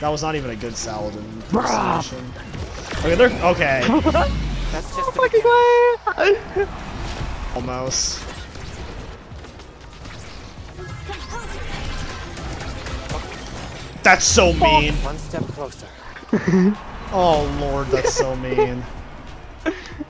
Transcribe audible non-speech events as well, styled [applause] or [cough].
That was not even a good Saladin impersonation. Okay, they're okay. [laughs] That's just Fucking way! Almost. That's so mean. One step closer. [laughs] Oh lord, that's so [laughs] mean.